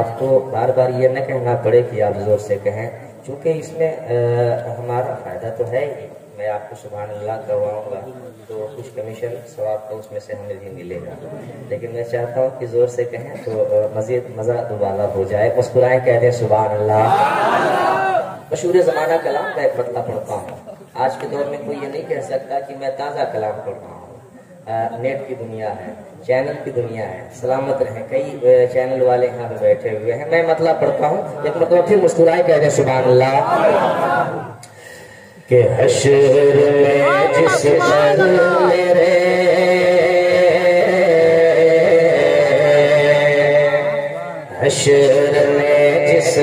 आपको बार बार ये न कहना पड़े कि आप ज़ोर से कहें क्योंकि इसमें आ, हमारा फ़ायदा तो है ही। मैं आपको सुबह अल्लाह करवाऊँगा तो कुछ कमीशन सवाब तो उसमें से हमें भी मिलेगा। लेकिन मैं चाहता हूँ कि ज़ोर से कहें तो मजीद मज़ा दोबारा हो जाए। मुस्कुराए कह दें सुबह अल्लाह मशहूर ज़माना कलाम का एक मतलब पढ़ता हूँ। आज के दौर में कोई ये नहीं कह सकता कि मैं ताज़ा कलाम पढ़ रहा हूँ। नेट की दुनिया है, चैनल की दुनिया है, सलामत रहे। कई चैनल वाले यहाँ पे बैठे हुए हैं। मैं मतलब पढ़ता हूँ एक मतलब फिर मुस्कुराए कह दे सुबह अल्लाह के हशर में जिस पर मेरे हशर में जिस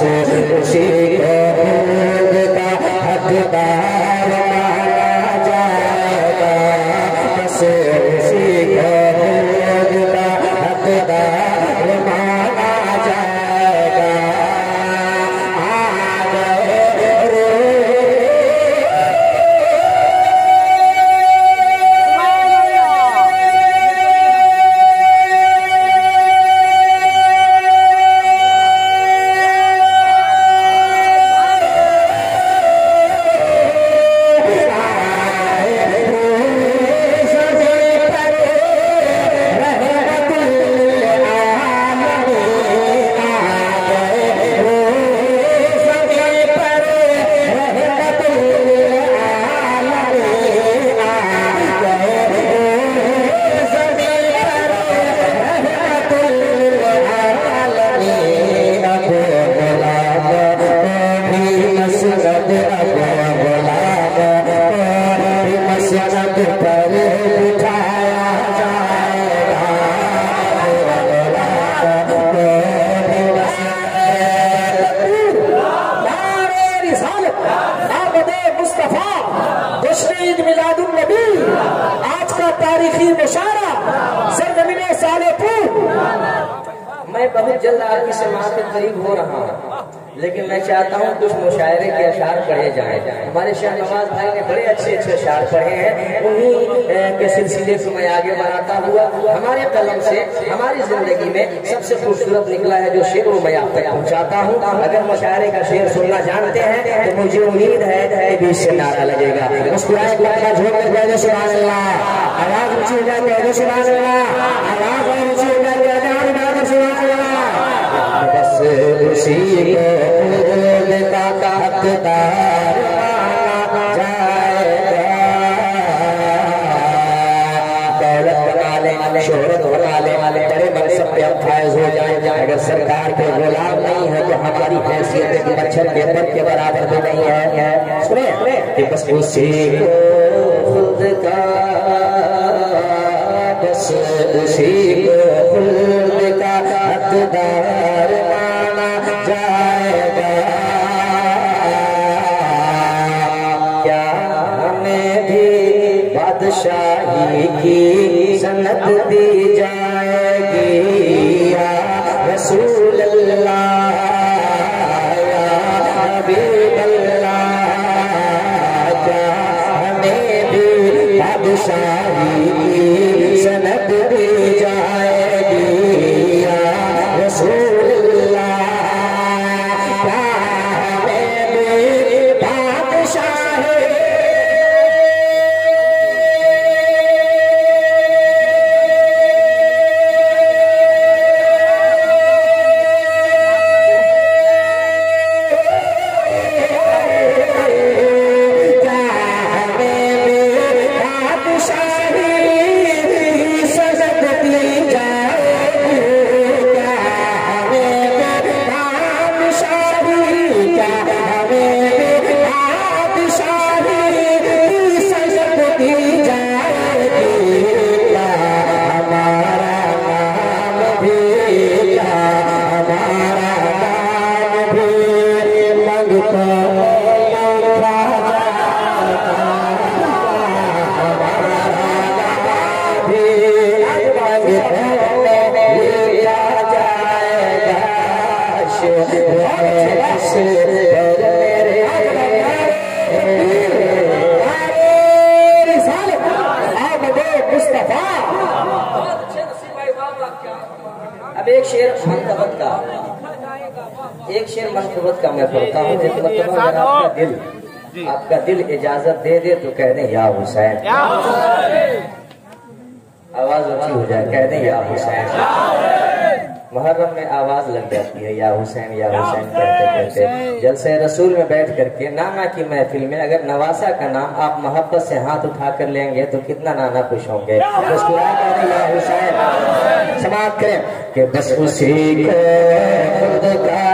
से बहुत जल्द आपकी समाज के करीब हो रहा हूँ। लेकिन मैं चाहता हूँ कुछ मुशायरे के अशार पढ़े जाए। हमारे शाह नवाज़ भाई ने बड़े अच्छे अच्छे अशार पढ़े हैं। उन्हीं के सिलसिले को मैं आगे बढ़ाता हुआ, हमारे कलम से हमारी ज़िंदगी में सबसे खूबसूरत निकला है जो शेर, वो मैं आप तक पहुँचाता हूँ। अगर मुशायरे का शेर सुनना जानते हैं तो मुझे उम्मीद है बीच से नारा लगेगा। मुस्कुराए आवाज़ ऊँची हो जाए आवाज़ ऊँची हो जाए बस उसी का हकदार शोहरत बना ले बड़े मनसब पे हो जाए अगर सरकार के गुलाम नहीं है तो हमारी हैसियत मच्छर पेपर के बराबर भी नहीं है। सुने? कि बस उसी को शेर मनकबत का। एक शेर मनकबत का मैं पढ़ता हूँ जिस मतलब आपका दिल आपका दिल इजाज़त दे दे तो कह दें या हुसैन। आवाज़ ऊँची हो जाए कह दें या हुसैन। मुहर्रम में आवाज़ लग जाती है या हुसैन या हुसैन कहते कहते। जलसे रसूल में बैठ करके नाना की महफिल में अगर नवासा का नाम आप मोहब्बत से हाथ उठा कर लेंगे तो कितना नाना खुश होंगे। या हुसैन। समाप्त करें कि बस उसी के खुद का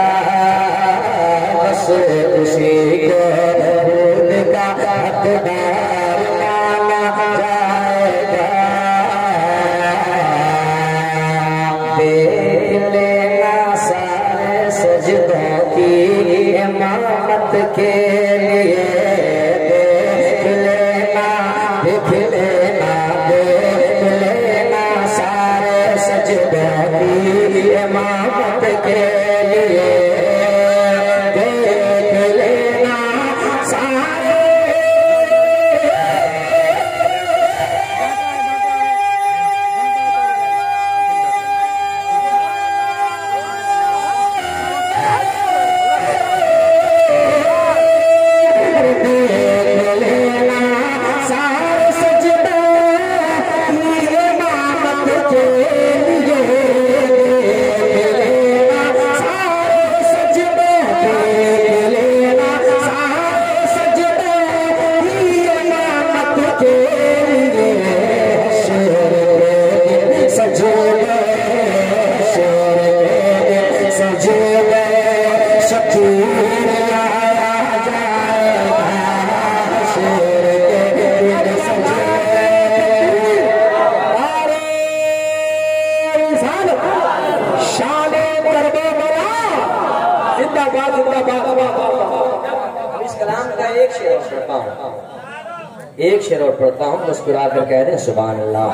एक शेर और पढ़ता हूँ। एक शेर और पढ़ता हूँ मुस्कुरा कर कह रहे सुबह अल्लाह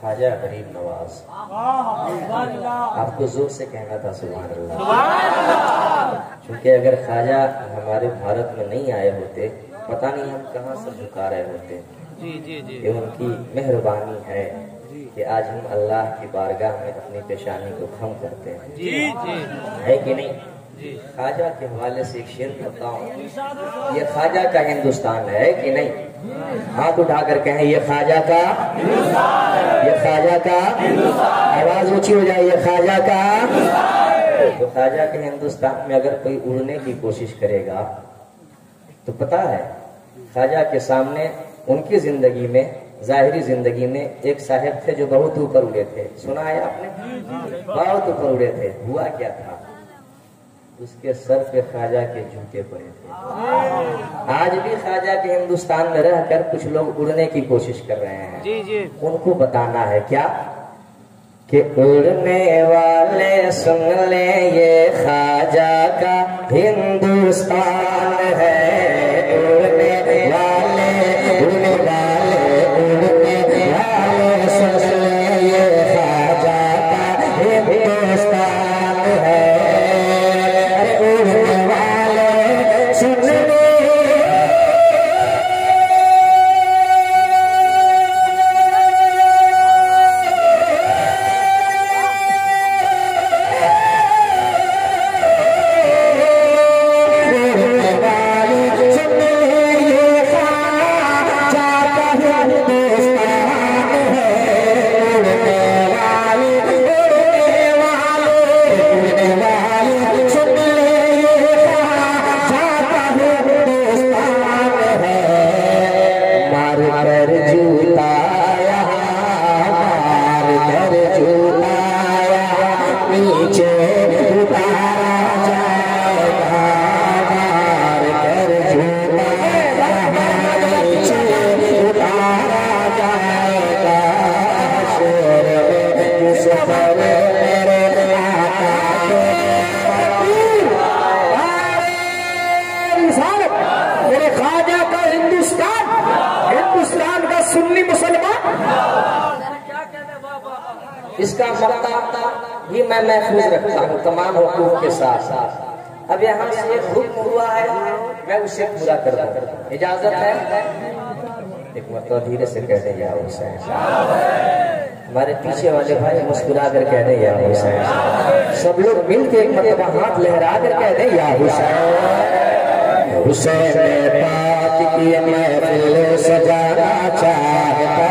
ख्वाजा गरीब नवाज़। आपको ज़ोर से कहना था सुबह अल्लाह क्योंकि अगर ख्वाजा हमारे भारत में नहीं आए होते पता नहीं हम कहाँ से झुका रहे होते। जी जी जी। ये उनकी मेहरबानी है कि आज हम अल्लाह की बारगाह में अपनी पेशानी को खम करते हैं। जी जी। है कि नहीं? ख्वाजा के हवाले से एक शेर करता हूँ। ये ख्वाजा का हिंदुस्तान है कि नहीं? हाथ उठाकर कहें, ये ख्वाजा का ये ख्वाजा का आवाज़ ऊँची हो जाए, ये ख्वाजा का तो ख्वाजा के हिंदुस्तान में अगर कोई उड़ने की कोशिश करेगा तो पता है, ख्वाजा के सामने उनकी ज़िंदगी में, जाहिरी ज़िंदगी में एक साहेब थे जो बहुत ऊपर उड़े थे। सुना है आपने? बहुत ऊपर उड़े थे। हुआ क्या था? उसके सर पे खाजा के झूके पड़े थे। आज भी खाजा के हिंदुस्तान में रहकर कुछ लोग उड़ने की कोशिश कर रहे हैं। जी जी। उनको बताना है क्या? कि उड़ने वाले सुन ले ये खाजा का हिंदुस्तान। để ta इसका मक्ता भी मैं महफूज रखता हूँ, तमाम हुकूक के साथ। साथ अब यहाँ से एक हुक्म हुआ है, मैं उसे पूरा कर दूँ। इजाज़त है? एक मतलब धीरे से कह दें या हमारे पीछे वाले भाई मुस्कुरा कर कह दें या हुसैन सब लोग मिल के एक मतलब हाथ लहरा कर कह दें या हुसैन हुसैन पाक की महफिल सजाना चाहता